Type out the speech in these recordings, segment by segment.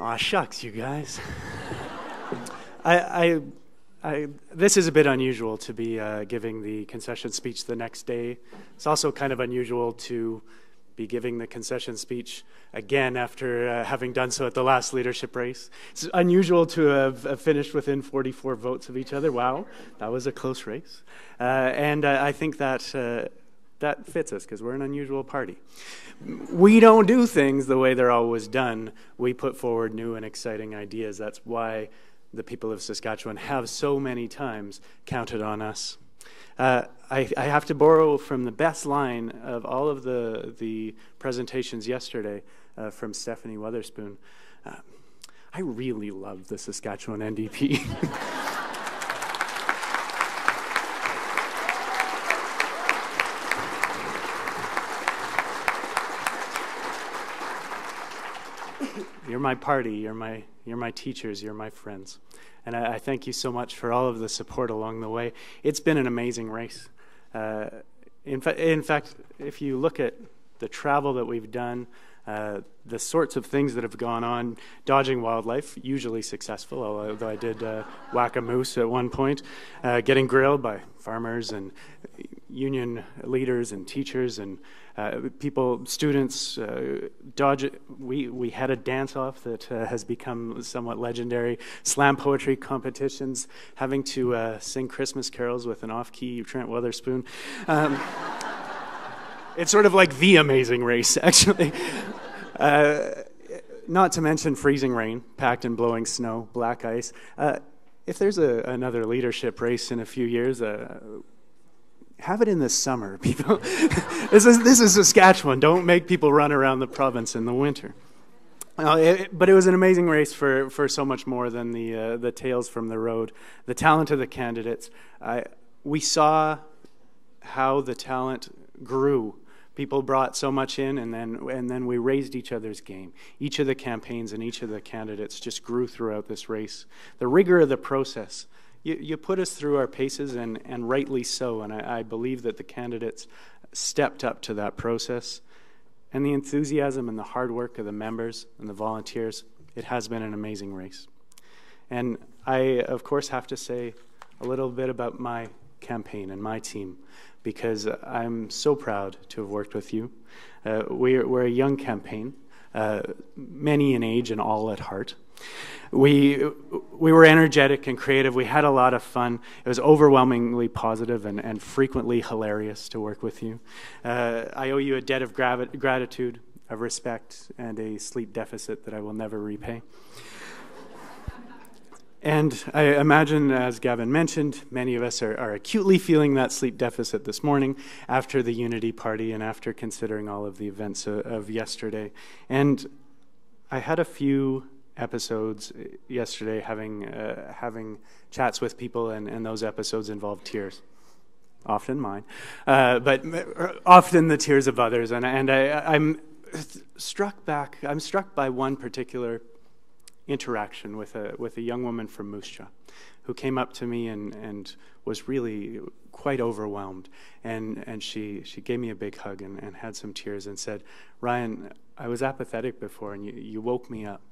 Aw, shucks, you guys. I, I, I, this is a bit unusual to be uh, giving the concession speech the next day. It's also kind of unusual to be giving the concession speech again after uh, having done so at the last leadership race. It's unusual to have, have, finished within 44 votes of each other. Wow, that was a close race. Uh, and uh, I think that uh, that fits us because we're an unusual party. We don't do things the way they're always done. We put forward new and exciting ideas. That's why the people of Saskatchewan have so many times counted on us. Uh, I, I, have to borrow from the best line of all of the, the presentations yesterday uh, from Stephanie Wotherspoon. Uh, I really love the Saskatchewan NDP. You're my party. You're my, you're my teachers. You're my friends. And I, I, thank you so much for all of the support along the way. It's been an amazing race. Uh, in, fa- in fact, if you look at the travel that we've done, uh, the sorts of things that have gone on, dodging wildlife, usually successful, although I did uh, whack a moose at one point, uh, getting grilled by farmers and union leaders and teachers and uh, people, students, uh, dodge. We we had a dance off that uh, has become somewhat legendary. Slam poetry competitions, having to uh, sing Christmas carols with an off-key Trent Wotherspoon. Um, it's sort of like the Amazing Race, actually. Uh, not to mention freezing rain, packed and blowing snow, black ice. Uh, if there's a, another leadership race in a few years, have it in the summer, people. this, is, this is Saskatchewan. Don't make people run around the province in the winter. Uh, it, but it was an amazing race for, for so much more than the, uh, the tales from the road. The talent of the candidates. I, we saw how the talent grew. People brought so much in, and then, and then we raised each other's game. Each of the campaigns and each of the candidates just grew throughout this race. The rigor of the process you, you put us through our paces, and, and rightly so. And I, I believe that the candidates stepped up to that process. And the enthusiasm and the hard work of the members and the volunteers, it has been an amazing race. And I, of course, have to say a little bit about my campaign and my team because I'm so proud to have worked with you. Uh, we're, we're a young campaign, uh, many in age and all at heart. We, we were energetic and creative. We had a lot of fun. It was overwhelmingly positive and, and frequently hilarious to work with you. Uh, I owe you a debt of gravi- gratitude, of respect, and a sleep deficit that I will never repay. And I imagine, as Gavin mentioned, many of us are, are, acutely feeling that sleep deficit this morning after the Unity Party and after considering all of the events of, of yesterday. And I had a few episodes yesterday, having uh, having chats with people, and, and those episodes involved tears, often mine, uh, but often the tears of others. And and I, I'm struck back. I'm struck by one particular interaction with a with a young woman from Moose who came up to me and and was really quite overwhelmed, and and she she gave me a big hug and, and had some tears and said, Ryan, I was apathetic before, and you, you woke me up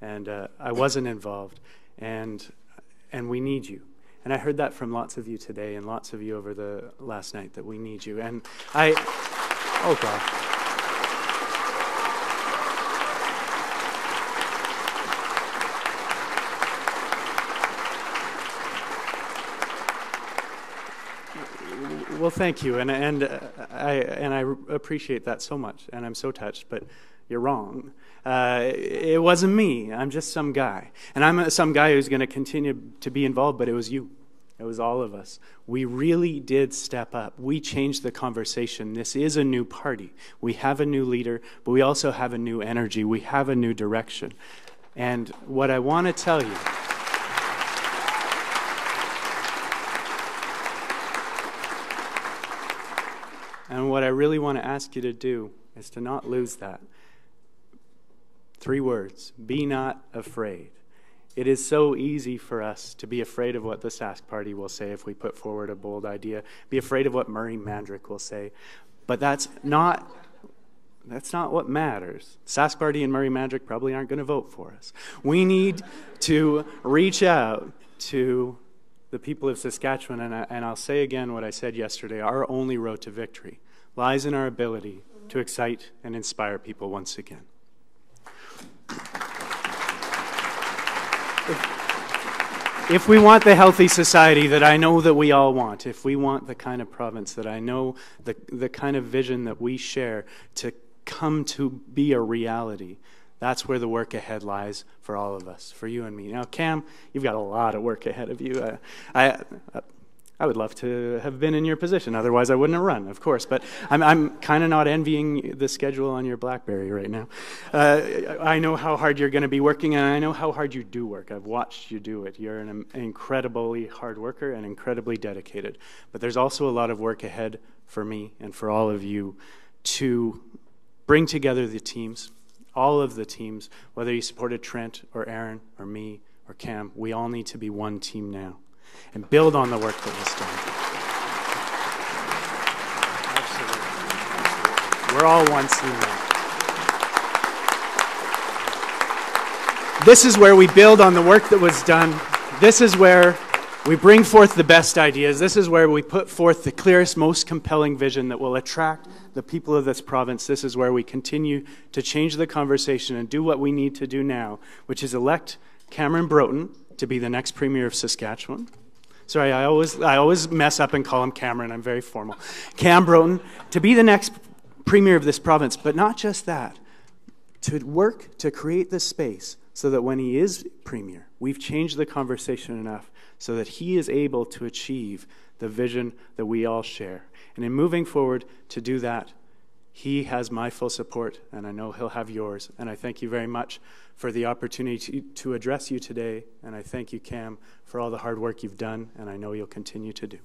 and uh, I wasn't involved, and and we need you. And I heard that from lots of you today, and lots of you over the last night that we need you. And I, oh God. Well, thank you, and and uh, I and I appreciate that so much, and I'm so touched. But you're wrong. Uh, it wasn't me. I'm just some guy. And I'm some guy who's going to continue to be involved, but it was you. It was all of us. We really did step up. We changed the conversation. This is a new party. We have a new leader, but we also have a new energy. We have a new direction. And what I want to tell you. And what I really want to ask you to do is to not lose that. Three words Be not afraid. It is so easy for us to be afraid of what the Sask Party will say if we put forward a bold idea, be afraid of what Murray Mandryk will say. But that's not That's not what matters. Sask Party and Murray Mandryk probably aren't going to vote for us. We need to reach out to the people of Saskatchewan, and, I, and I'll say again what I said yesterday our only road to victory lies in our ability to excite and inspire people once again. If, we want the healthy society that I know that we all want, if we want the kind of province that I know, the, the kind of vision that we share to come to be a reality, that's where the work ahead lies for all of us, for you and me. Now, Cam, you've got a lot of work ahead of you. Uh, I, I would love to have been in your position. Otherwise, I wouldn't have run, of course. But I'm, I'm kind of not envying the schedule on your BlackBerry right now. Uh, I know how hard you're going to be working, and I know how hard you do work. I've watched you do it. You're an incredibly hard worker and incredibly dedicated. But there's also a lot of work ahead for me and for all of you to bring together the teams all of the teams, whether you supported Trent or Erin or me or Cam, we all need to be one team now and build on the work that was done. Absolutely. We're all one team. This is where we build on the work that was done. This is where we bring forth the best ideas. This is where we put forth the clearest, most compelling vision that will attract the people of this province. This is where we continue to change the conversation and do what we need to do now, which is elect Cameron Broten to be the next Premier of Saskatchewan. Sorry, I always, I always mess up and call him Cameron. I'm very formal. Cam Broten to be the next Premier of this province, but not just that, to work to create the space so that when he is Premier, we've changed the conversation enough so that he is able to achieve the vision that we all share. And in moving forward to do that, he has my full support, and I know he'll have yours. And I thank you very much for the opportunity to, to address you today. And I thank you, Cam, for all the hard work you've done, and I know you'll continue to do.